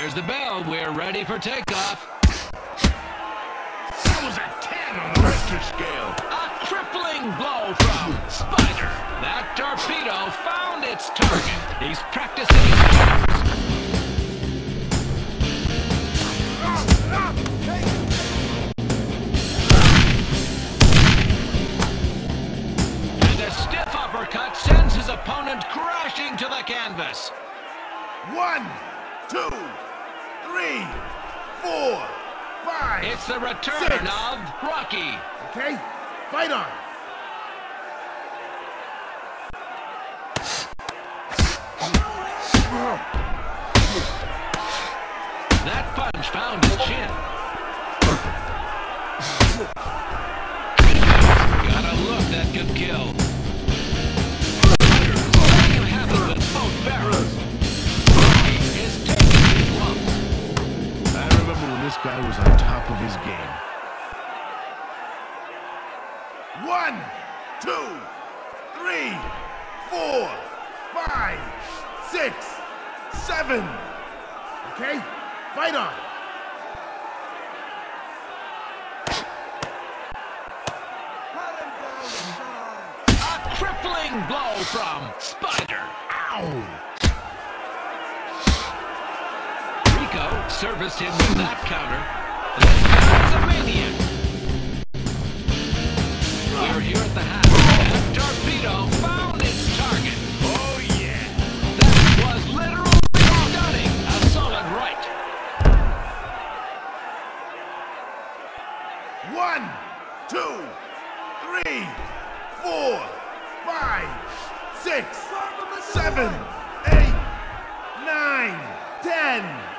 There's the bell. We're ready for takeoff. That was a 10 on the Richter scale. A crippling blow from Spider. That torpedo found its target. He's practicing. And a stiff uppercut sends his opponent crashing to the canvas. One, two, three, four, five. It's the return Six. of Rocky. Okay, fight on. That punch found his chin. Got a look that could kill. This guy was on top of his game. One, two, three, four, five, six, seven. Okay, fight on. A crippling blow from Spider. Ow! Serviced him with that counter. Guy's a maniac. We're here at the half. That torpedo found its target. Oh yeah! That was literally stunning. A solid right. One, two, three, four, five, six, seven, eight, nine, ten.